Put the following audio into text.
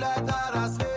Kullar deras